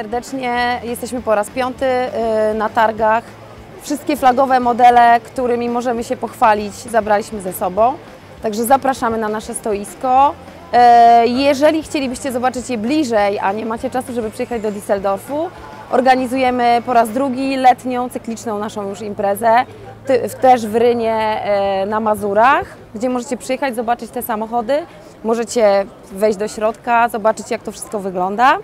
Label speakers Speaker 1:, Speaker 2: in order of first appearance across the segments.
Speaker 1: serdecznie. Jesteśmy po raz piąty y, na targach. Wszystkie flagowe modele, którymi możemy się pochwalić, zabraliśmy ze sobą. Także zapraszamy na nasze stoisko. E, Jeżeli chcielibyście zobaczyć je bliżej, a nie macie czasu, żeby przyjechać do Düsseldorfu, organizujemy po raz drugi letnią, cykliczną naszą już imprezę, też w Rynie e, na Mazurach, gdzie możecie przyjechać, zobaczyć te samochody, możecie wejść do środka, zobaczyć jak to wszystko wygląda.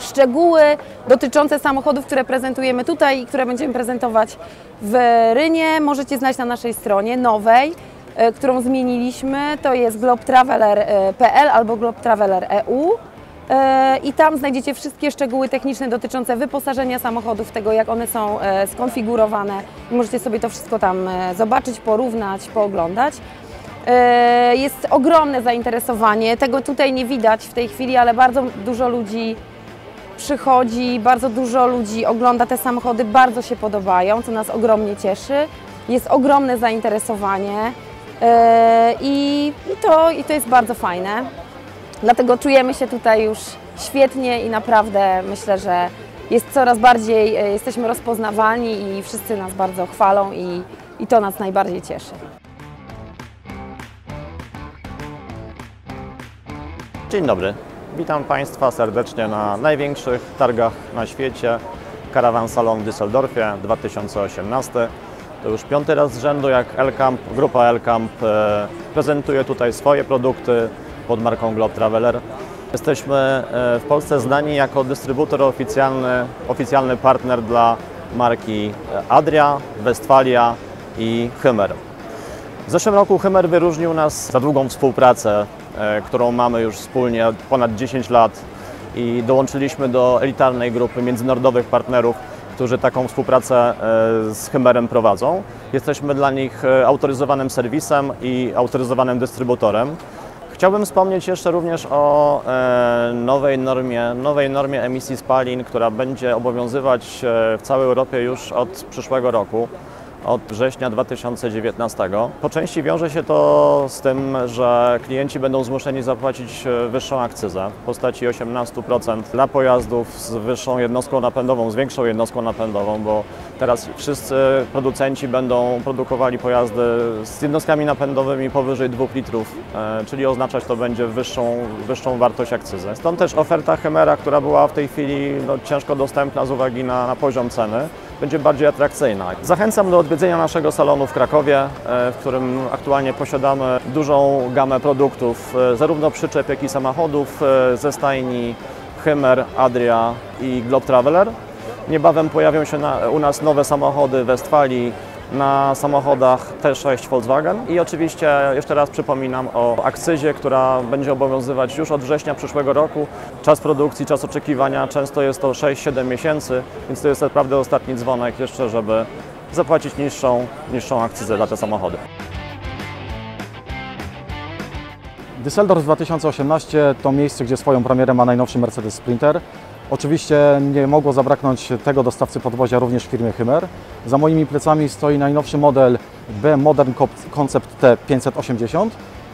Speaker 1: Szczegóły dotyczące samochodów, które prezentujemy tutaj i które będziemy prezentować w Rynie, możecie znaleźć na naszej stronie nowej, e, którą zmieniliśmy. To jest globetraveler.pl albo globetraveler.eu. E, I tam znajdziecie wszystkie szczegóły techniczne dotyczące wyposażenia samochodów, tego jak one są e, skonfigurowane. Możecie sobie to wszystko tam zobaczyć, porównać, pooglądać. Jest ogromne zainteresowanie. Tego tutaj nie widać w tej chwili, ale bardzo dużo ludzi przychodzi, bardzo dużo ludzi ogląda te samochody, bardzo się podobają, co nas ogromnie cieszy. Jest ogromne zainteresowanie e, i, to, i to jest bardzo fajne. Dlatego czujemy się tutaj już świetnie i naprawdę myślę, że jest coraz bardziej, e, jesteśmy rozpoznawalni i wszyscy nas bardzo chwalą i, i to nas najbardziej cieszy.
Speaker 2: Dzień dobry. Witam Państwa serdecznie na największych targach na świecie Caravan Salon w Düsseldorfie 2018. To już piąty raz z rzędu, jak Elkamp, grupa Elkamp e, prezentuje tutaj swoje produkty pod marką Globe Traveler. Jesteśmy e, w Polsce znani jako dystrybutor oficjalny, oficjalny partner dla marki Adria, Westfalia i Hymer. W zeszłym roku Hymer wyróżnił nas za długą współpracę, którą mamy już wspólnie ponad 10 lat i dołączyliśmy do elitarnej grupy międzynarodowych partnerów, którzy taką współpracę e, z Hymerem prowadzą. Jesteśmy dla nich e, autoryzowanym serwisem i autoryzowanym dystrybutorem. Chciałbym wspomnieć jeszcze również o e, nowej normie, nowej normie emisji spalin, która będzie obowiązywać e, w całej Europie już od przyszłego roku od września 2019. Po części wiąże się to z tym, że klienci będą zmuszeni zapłacić e, wyższą akcyzę w postaci 18% dla pojazdów z wyższą jednostką napędową, z większą jednostką napędową, bo teraz wszyscy producenci będą produkowali pojazdy z jednostkami napędowymi powyżej 2 litrów, e, czyli oznaczać to będzie wyższą, wyższą wartość akcyzy. Stąd też oferta Chemera, która była w tej chwili no, ciężko dostępna z uwagi na, na poziom ceny, będzie bardziej atrakcyjna. Zachęcam do odwiedzenia naszego salonu w Krakowie, e, w którym aktualnie posiadamy dużą gamę produktów, e, zarówno przyczep, jak i samochodów ze stajni Hymer, Adria i Globe Traveler. Niebawem pojawią się na, u nas nowe samochody Westfalii na samochodach T6 Volkswagen i oczywiście jeszcze raz przypominam o akcyzie, która będzie obowiązywać już od września przyszłego roku. Czas produkcji, czas oczekiwania często jest to 6-7 miesięcy, więc to jest naprawdę ostatni dzwonek jeszcze, żeby zapłacić niższą, niższą akcyzę za te samochody.
Speaker 3: Düsseldorf 2018 to miejsce, gdzie swoją premierę ma najnowszy Mercedes Sprinter. Oczywiście nie mogło zabraknąć tego dostawcy podwozia również w firmie Hymer. Za moimi plecami stoi najnowszy model B Modern Concept T580,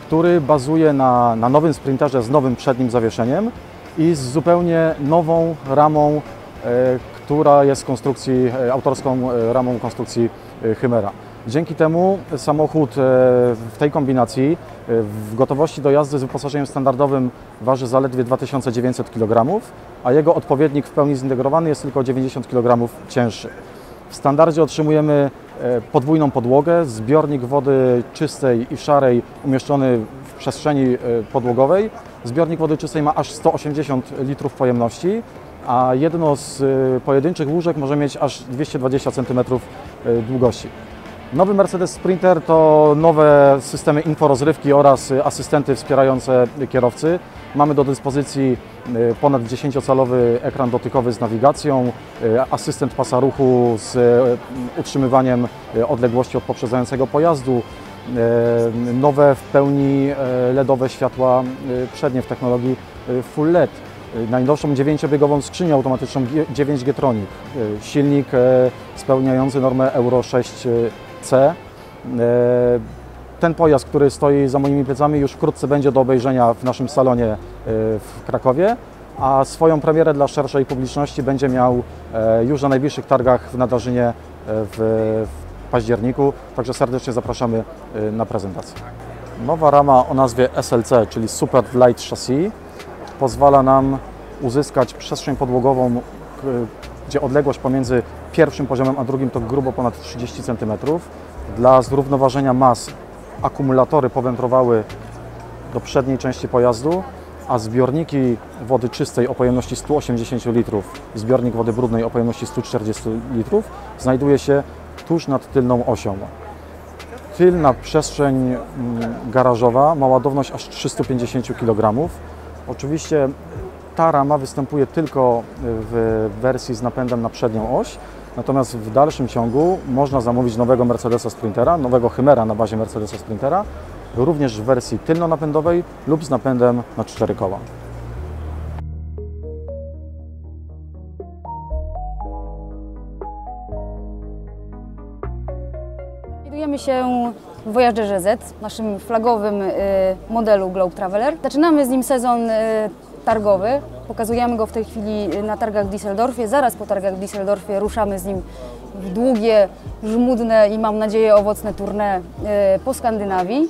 Speaker 3: który bazuje na, na nowym Sprinterze z nowym przednim zawieszeniem i z zupełnie nową ramą, e, która jest konstrukcji, e, autorską e, ramą konstrukcji Hymera. Dzięki temu samochód e, w tej kombinacji e, w gotowości do jazdy z wyposażeniem standardowym waży zaledwie 2900 kg, a jego odpowiednik w pełni zintegrowany jest tylko 90 kg cięższy. W standardzie otrzymujemy e, podwójną podłogę, zbiornik wody czystej i szarej umieszczony w przestrzeni podłogowej. Zbiornik wody czystej ma aż 180 litrów pojemności, a jedno z pojedynczych łóżek może mieć aż 220 cm długości. Nowy Mercedes Sprinter to nowe systemy inforozrywki oraz asystenty wspierające kierowcy. Mamy do dyspozycji y, ponad 10-calowy ekran dotykowy z nawigacją, y, asystent pasa ruchu z y, utrzymywaniem odległości od poprzedzającego pojazdu, nowe w pełni LEDowe światła przednie w technologii Full LED. Najnowszą dziewięciobiegową skrzynię automatyczną G- 9G Tronic, y, silnik spełniający normę Euro 6 E, Ten pojazd, który stoi za moimi plecami, już wkrótce będzie do obejrzenia w naszym salonie e, w Krakowie. a swoją premierę dla szerszej publiczności będzie miał e, już na najbliższych targach w Nadarzynie w, październiku, także serdecznie zapraszamy na prezentację. Nowa rama o nazwie SLC, czyli Super Light Chassis, pozwala nam uzyskać przestrzeń podłogową, gdzie odległość pomiędzy pierwszym poziomem a drugim to grubo ponad 30 cm. Dla zrównoważenia mas akumulatory powędrowały do przedniej części pojazdu, a zbiorniki wody czystej o pojemności 180 litrów i zbiornik wody brudnej o pojemności 140 litrów znajduje się tuż nad tylną osią. Tylna przestrzeń mm, garażowa ma ładowność aż 350 kg. Oczywiście ta rama występuje tylko w wersji z napędem na przednią oś, natomiast w dalszym ciągu można zamówić nowego Mercedesa Sprintera, nowego Chimera na bazie Mercedesa Sprintera, również w wersji tylnonapędowej lub z napędem na cztery koła.
Speaker 4: Znajdujemy się w Voyagerze Z, naszym flagowym y, modelu Globe Traveler. Zaczynamy z nim sezon y, targowy. Pokazujemy go w tej chwili na targach w Düsseldorfie. Zaraz po targach w Düsseldorfie ruszamy z nim w długie, żmudne i mam nadzieję owocne tournée y, po Skandynawii,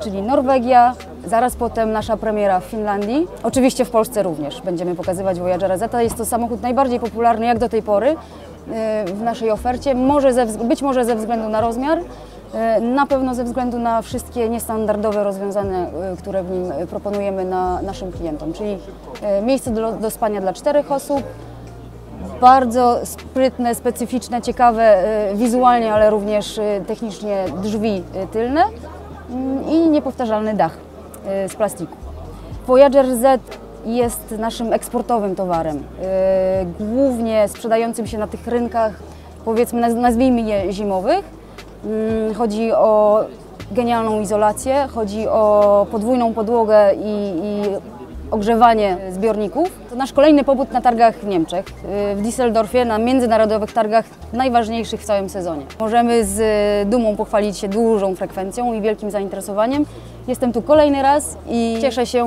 Speaker 4: czyli Norwegia. Zaraz potem nasza premiera w Finlandii. Oczywiście w Polsce również będziemy pokazywać Voyagera Z. Jest to samochód najbardziej popularny jak do tej pory y, w naszej ofercie. Może ze, być może ze względu na rozmiar, na pewno ze względu na wszystkie niestandardowe rozwiązania, y, które w nim y, proponujemy na naszym klientom, czyli miejsce do, do spania dla czterech osób, bardzo sprytne, specyficzne, ciekawe wizualnie, ale również technicznie drzwi tylne mm, i niepowtarzalny dach z plastiku. Voyager Z jest naszym eksportowym towarem, głównie sprzedającym się na tych rynkach, powiedzmy, naz- nazwijmy je zimowych. Mm, Chodzi o genialną izolację, chodzi o podwójną podłogę i, i ogrzewanie zbiorników. To nasz kolejny pobyt na targach w Niemczech, y, w Düsseldorfie, na międzynarodowych targach najważniejszych w całym sezonie. Możemy z y, dumą pochwalić się dużą frekwencją i wielkim zainteresowaniem. Jestem tu kolejny raz i cieszę się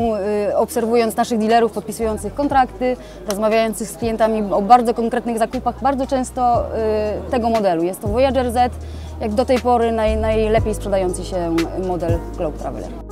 Speaker 4: y, obserwując naszych dealerów podpisujących kontrakty, rozmawiających z klientami o bardzo konkretnych zakupach, bardzo często tego modelu. Jest to Voyager Z, jak do tej pory naj, najlepiej sprzedający się model Globe Traveler.